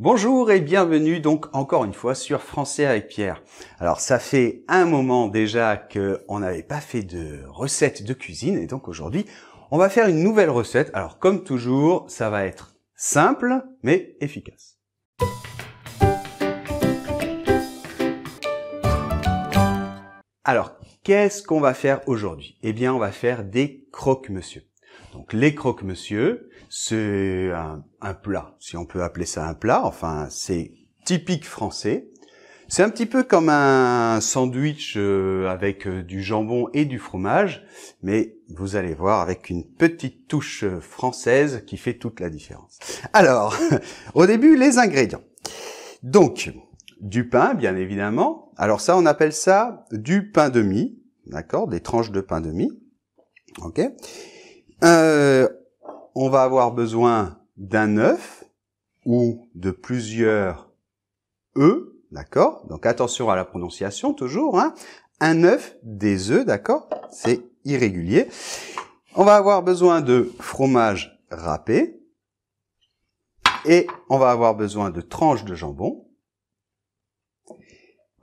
Bonjour et bienvenue donc encore une fois sur Français avec Pierre. Alors ça fait un moment déjà qu'on n'avait pas fait de recette de cuisine et donc aujourd'hui on va faire une nouvelle recette. Alors comme toujours ça va être simple mais efficace. Alors qu'est-ce qu'on va faire aujourd'hui? Eh bien on va faire des croque-monsieur. Donc les croque-monsieur, c'est un, plat, si on peut appeler ça un plat, enfin c'est typique français. C'est un petit peu comme un sandwich euh, avec euh, du jambon et du fromage, mais vous allez voir avec une petite touche française qui fait toute la différence. Alors, au début, les ingrédients. Donc, du pain, bien évidemment. Alors ça, on appelle ça du pain de mie, d'accord Des tranches de pain de mie. Ok euh, on va avoir besoin d'un œuf ou de plusieurs œufs, d'accord? Donc attention à la prononciation toujours. Hein un œuf, des œufs, d'accord? C'est irrégulier. On va avoir besoin de fromage râpé. Et on va avoir besoin de tranches de jambon.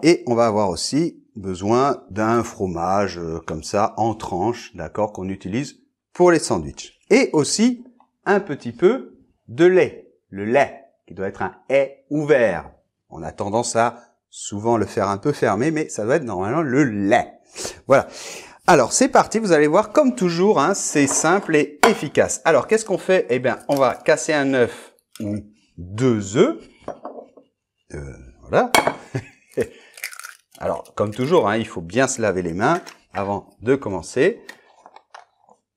Et on va avoir aussi besoin d'un fromage euh, comme ça en tranches, d'accord, qu'on utilise pour les sandwichs. Et aussi un petit peu de lait. Le lait, qui doit être un lait ouvert. On a tendance à souvent le faire un peu fermé, mais ça doit être normalement le lait. Voilà. Alors c'est parti, vous allez voir, comme toujours, hein, c'est simple et efficace. Alors qu'est-ce qu'on fait? Eh bien, on va casser un œuf ou deux œufs. Euh, voilà. Alors, comme toujours, hein, il faut bien se laver les mains avant de commencer.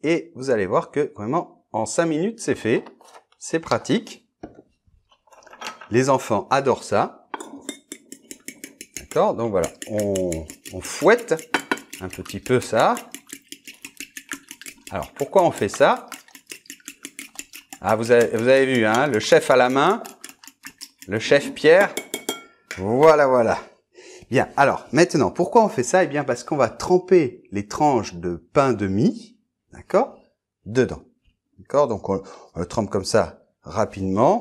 Et vous allez voir que vraiment, en 5 minutes, c'est fait. C'est pratique. Les enfants adorent ça. D'accord? Donc voilà, on, fouette un petit peu ça. Alors, pourquoi on fait ça? Ah, vous avez, vu, hein, le chef à la main, le chef Pierre. Voilà, voilà. Bien, alors maintenant, pourquoi on fait ça? Eh bien parce qu'on va tremper les tranches de pain de mie D'accord? Dedans. D'accord? Donc on, le trempe comme ça rapidement.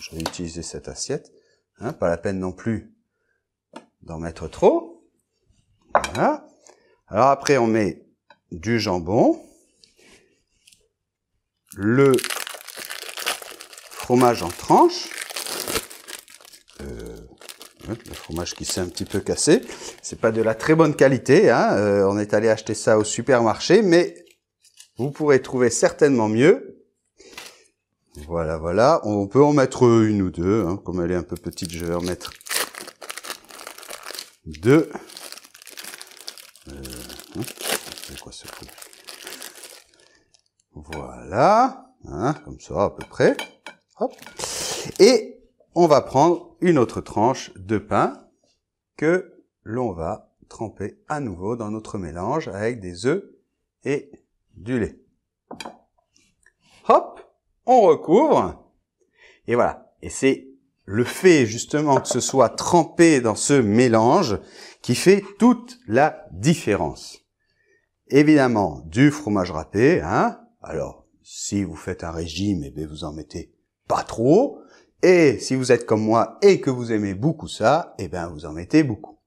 Je vais utiliser cette assiette. Hein, pas la peine non plus d'en mettre trop. Voilà. Alors après on met du jambon, le fromage en tranches, euh, le fromage qui s'est un petit peu cassé. C'est pas de la très bonne qualité. Hein. Euh, on est allé acheter ça au supermarché, mais vous pourrez trouver certainement mieux. Voilà, voilà. On peut en mettre une ou deux. Hein. Comme elle est un peu petite, je vais en mettre deux. Euh, hein. Quoi ce Voilà. Hein, comme ça, à peu près. Hop. Et on va prendre une autre tranche de pain que l'on va tremper à nouveau dans notre mélange avec des œufs et du lait. Hop, on recouvre. Et voilà. Et c'est le fait justement que ce soit trempé dans ce mélange qui fait toute la différence. Évidemment, du fromage râpé, hein. Alors, si vous faites un régime, eh bien, vous en mettez pas trop. Et si vous êtes comme moi et que vous aimez beaucoup ça, eh bien, vous en mettez beaucoup.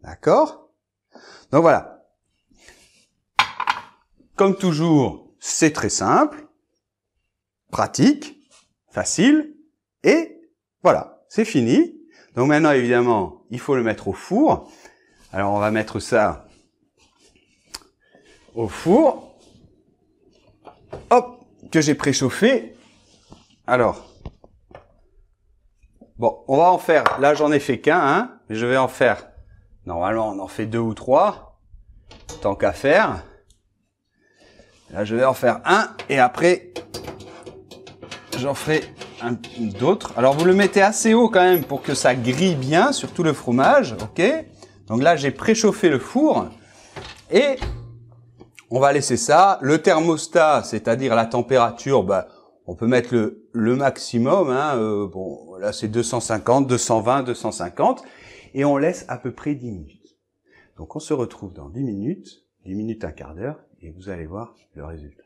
D'accord? Donc voilà. Comme toujours, c'est très simple, pratique, facile, et voilà, c'est fini. Donc maintenant, évidemment, il faut le mettre au four. Alors on va mettre ça au four. Hop, que j'ai préchauffé. Alors, bon, on va en faire, là j'en ai fait qu'un, hein, mais je vais en faire, normalement on en fait deux ou trois, tant qu'à faire. Là, je vais en faire un et après, j'en ferai un d'autres. Alors, vous le mettez assez haut quand même pour que ça grille bien, surtout le fromage, ok? Donc là, j'ai préchauffé le four et on va laisser ça. Le thermostat, c'est-à-dire la température, bah, on peut mettre le, le maximum. Hein, euh, bon, là, c'est 250, 220, 250. Et on laisse à peu près 10 minutes. Donc, on se retrouve dans 10 minutes, 10 minutes, un quart d'heure, et vous allez voir le résultat.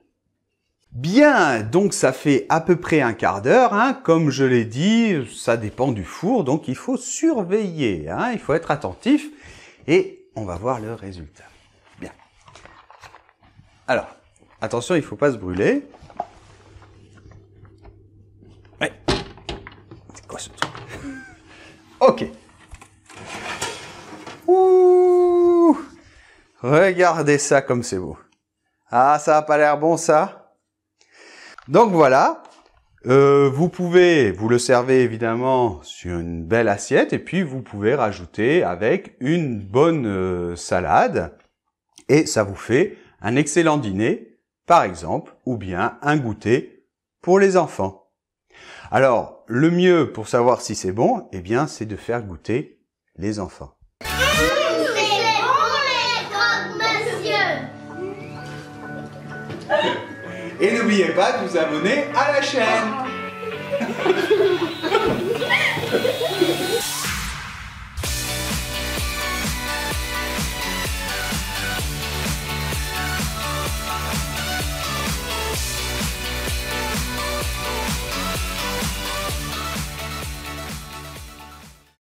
Bien, donc ça fait à peu près un quart d'heure. Hein. Comme je l'ai dit, ça dépend du four, donc il faut surveiller. Hein. Il faut être attentif et on va voir le résultat. Bien. Alors, attention, il ne faut pas se brûler. Ouais. C'est quoi ce truc? Ok. Ouh Regardez ça comme c'est beau. Ah, ça a pas l'air bon ça donc voilà, euh, vous pouvez, vous le servez évidemment sur une belle assiette et puis vous pouvez rajouter avec une bonne euh, salade et ça vous fait un excellent dîner, par exemple, ou bien un goûter pour les enfants. Alors, le mieux pour savoir si c'est bon, eh bien, c'est de faire goûter les enfants. Et n'oubliez pas de vous abonner à la chaîne.